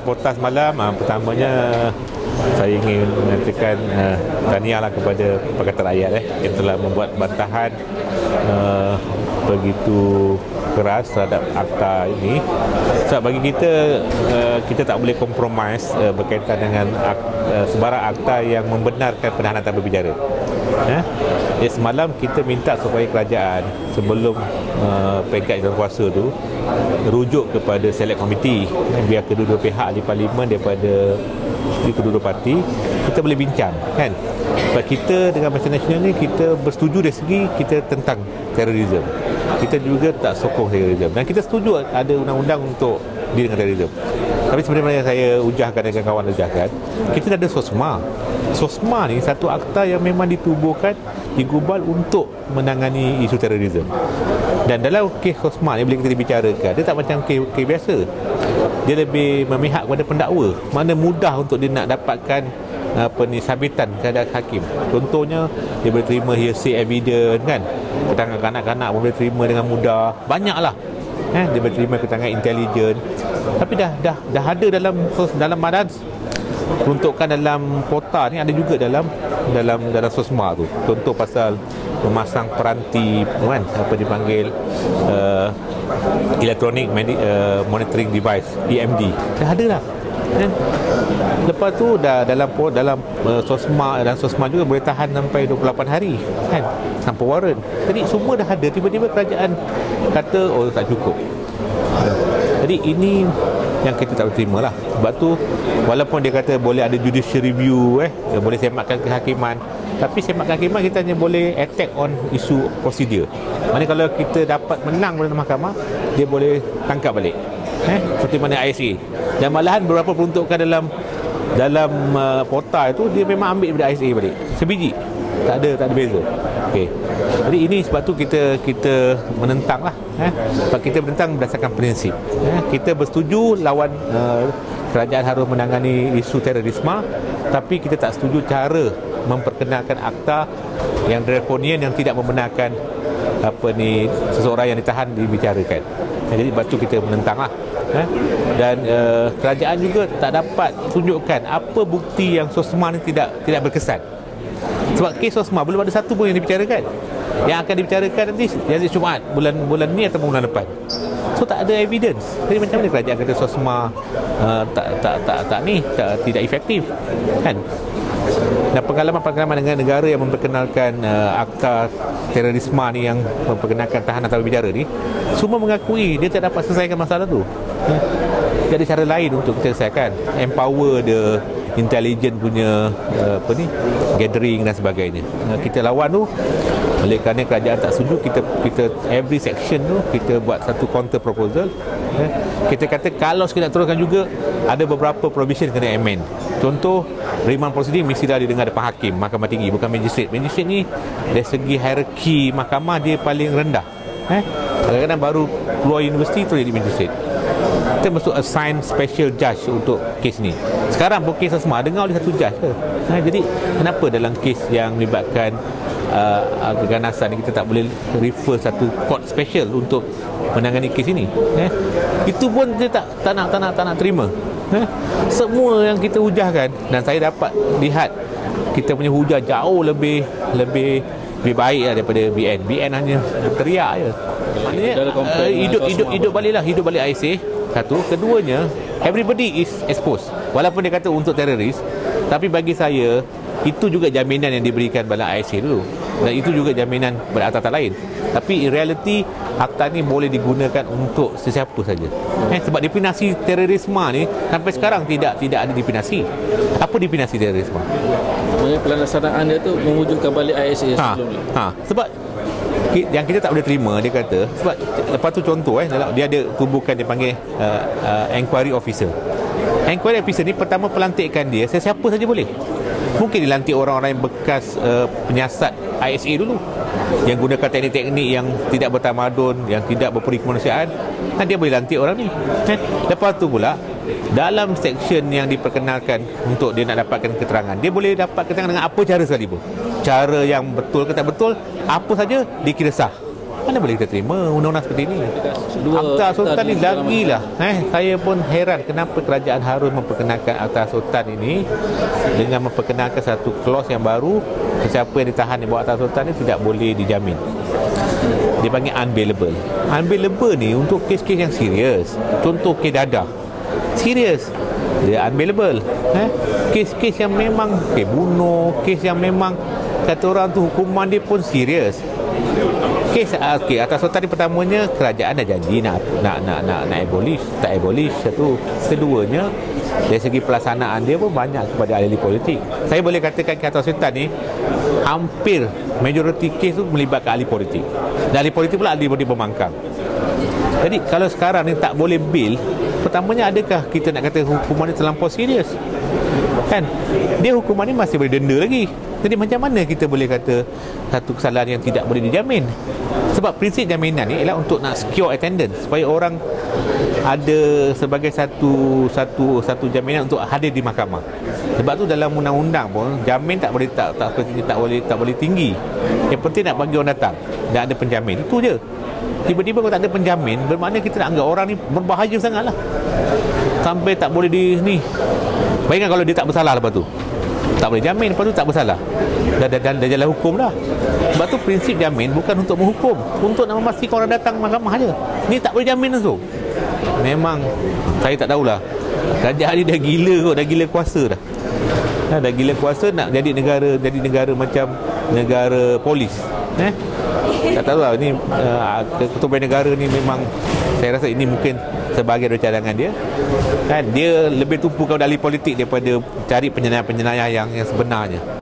potas malam uh, pertamanya saya ingin mengatakan uh, tahniahlah kepada Pakatan Rakyat eh, yang telah membuat bantahan uh, begitu keras terhadap akta ini. Sebab bagi kita uh, kita tak boleh kompromis uh, berkaitan dengan ak- uh, sebarang akta yang membenarkan penahanan tanpa berbicara eh? Ya, semalam kita minta supaya kerajaan sebelum uh, peringkat yang kuasa tu rujuk kepada select committee eh, biar kedua-dua pihak di parlimen daripada kedua-dua parti kita boleh bincang kan? Sebab kita dengan Malaysia Nasional ni kita bersetuju dari segi kita tentang terorisme. Kita juga tak sokong terorisme. Dan kita setuju ada undang-undang untuk diri dengan terorisme tapi sebenarnya saya ujahkan dengan kawan ujahkan kita dah ada SOSMA. SOSMA ni satu akta yang memang ditubuhkan digubal untuk menangani isu terorisme dan dalam kes SOSMA ni bila kita dibicarakan dia tak macam kes, kes biasa. Dia lebih memihak kepada pendakwa. Mana mudah untuk dia nak dapatkan apa ni sabitan kepada hakim. Contohnya dia boleh terima hearsay evidence kan. Keterangan kanak-kanak boleh terima dengan mudah. Banyaklah eh dia boleh terima keterangan intelijen tapi dah dah dah ada dalam dalam badan. Peruntukan dalam kota ni ada juga dalam dalam dalam sosma tu. Contoh pasal memasang peranti kan apa dipanggil uh, electronic medi- uh, monitoring device EMD dah ada lah kan lepas tu dah dalam dalam uh, sosma dan sosma juga boleh tahan sampai 28 hari kan? Tanpa warrant. Jadi semua dah ada. Tiba-tiba kerajaan kata oh tak cukup. Jadi ini yang kita tak terima lah. Sebab tu walaupun dia kata boleh ada judicial review eh dia boleh semakkan kehakiman tapi semakkan kehakiman kita hanya boleh attack on isu prosedur. Mana kalau kita dapat menang dalam mahkamah dia boleh tangkap balik eh? Seperti mana ISA dan malahan beberapa peruntukan dalam dalam uh, portal itu dia memang ambil daripada ISA balik. Sebiji. Tak ada tak ada beza. Okey. Jadi ini sebab tu kita kita menentang lah eh? sebab kita menentang berdasarkan prinsip eh? kita bersetuju lawan uh, kerajaan harus menangani isu terorisme tapi kita tak setuju cara memperkenalkan akta yang draconian yang tidak membenarkan apa ni seseorang yang ditahan dibicarakan. Jadi sebab tu kita menentang lah eh? dan uh, kerajaan juga tak dapat tunjukkan apa bukti yang sosma ni tidak tidak berkesan. Sebab kes Osma belum ada satu pun yang dibicarakan. Yang akan dibicarakan nanti Yazid Jumaat bulan bulan ni atau bulan depan. So tak ada evidence. Jadi macam mana kerajaan kata Sosma uh, tak, tak tak tak ni tak, tidak efektif kan? Dan pengalaman-pengalaman dengan negara yang memperkenalkan uh, akta terorisme ni yang memperkenalkan tahanan atau bicara ni semua mengakui dia tak dapat selesaikan masalah tu ada cara lain untuk kita selesaikan empower the intelligent punya uh, apa ni gathering dan sebagainya. Kita lawan tu oleh kerana kerajaan tak setuju kita kita every section tu kita buat satu counter proposal. Eh. kita kata kalau sekali nak teruskan juga ada beberapa provision kena amend. Contoh remand proceeding mesti dah didengar depan hakim mahkamah tinggi bukan magistrate magistrate ni dari segi hierarki mahkamah dia paling rendah. Eh kadang-kadang baru keluar universiti tu jadi magistrate kita masuk assign special judge untuk kes ni. Sekarang pun kes semua dengar oleh satu judge ke? Ha, jadi kenapa dalam kes yang melibatkan uh, keganasan ni kita tak boleh refer satu court special untuk menangani kes ini? Eh? itu pun dia tak, tak nak tak nak tak nak terima. Eh? semua yang kita hujahkan dan saya dapat lihat kita punya hujah jauh lebih lebih lebih baik lah daripada BN BN hanya teriak je maknanya uh, hidup hidup hidup balik lah hidup balik ISA satu. Keduanya everybody is exposed. Walaupun dia kata untuk teroris tapi bagi saya itu juga jaminan yang diberikan bala ISA dulu. Dan itu juga jaminan berata lain. Tapi in reality akta ni boleh digunakan untuk sesiapa saja. Eh, sebab definisi terorisme ni sampai sekarang tidak tidak ada definisi apa definisi terorisme? Maksudnya pelaksanaan dia tu mewujudkan balik ISA ha, sebelum ni. Ha, sebab yang kita tak boleh terima dia kata sebab lepas tu contoh eh dia ada tubuhkan dia panggil uh, uh, enquiry officer. Enquiry officer ni pertama pelantikan dia sesiapa saja boleh. Mungkin dilantik orang-orang yang bekas uh, penyiasat ISA dulu. Yang gunakan teknik-teknik yang tidak bertamadun yang tidak berperi kemanusiaan kan dia boleh lantik orang ni. Eh? lepas tu pula dalam section yang diperkenalkan untuk dia nak dapatkan keterangan dia boleh dapat keterangan dengan apa cara sekalipun cara yang betul ke tak betul apa saja dikira sah Mana boleh kita terima undang-undang seperti ini? Akta Sultan ni dalam- lagi lah. Eh, saya pun heran kenapa kerajaan harus memperkenalkan Akta Sultan ini dengan memperkenalkan satu clause yang baru sesiapa yang ditahan di bawah Akta Sultan ni tidak boleh dijamin. Dia panggil unbailable. Unbailable ni untuk kes-kes yang serius. Contoh kes dadah. Serius. Dia unbailable. Eh? Kes-kes yang memang kes bunuh, kes yang memang kata orang tu hukuman dia pun serius. Kes ah, okey atas sultan ni pertamanya kerajaan dah janji nak nak nak nak, nak abolish, tak abolish satu. Keduanya dari segi pelaksanaan dia pun banyak kepada ahli politik. Saya boleh katakan kes atas sultan ni hampir majoriti kes tu melibatkan ahli politik. Dan ahli politik pula ahli politik pembangkang. Jadi kalau sekarang ni tak boleh bil, pertamanya adakah kita nak kata hukuman ni terlampau serius? Kan? Dia hukuman ni masih boleh denda lagi. Jadi macam mana kita boleh kata satu kesalahan yang tidak boleh dijamin? Sebab prinsip jaminan ni ialah untuk nak secure attendance supaya orang ada sebagai satu satu satu jaminan untuk hadir di mahkamah. Sebab tu dalam undang-undang pun jamin tak boleh tak tak tak, tak boleh tak boleh tinggi. Yang penting nak bagi orang datang dan ada penjamin. Itu je. Tiba-tiba kalau tak ada penjamin bermakna kita nak anggap orang ni berbahaya sangatlah. Sampai tak boleh di ni. Bayangkan kalau dia tak bersalah lepas tu. Tak boleh jamin lepas tu tak bersalah. Dah dah, dah, dah jalan hukum dah. Sebab tu prinsip jamin bukan untuk menghukum, untuk nak memastikan orang datang mahkamah je. Ni tak boleh jamin langsung. Memang saya tak tahulah. Kerajaan ni dah gila kot, dah gila kuasa. Dah, dah gila kuasa nak jadi negara jadi negara macam negara polis. Eh? Tak tahulah ni uh, ketua negara ni memang saya rasa ini mungkin sebahagian dari cadangan dia. Kan dia lebih tumpu kepada ahli politik daripada cari penjenayah-penjenayah yang yang sebenarnya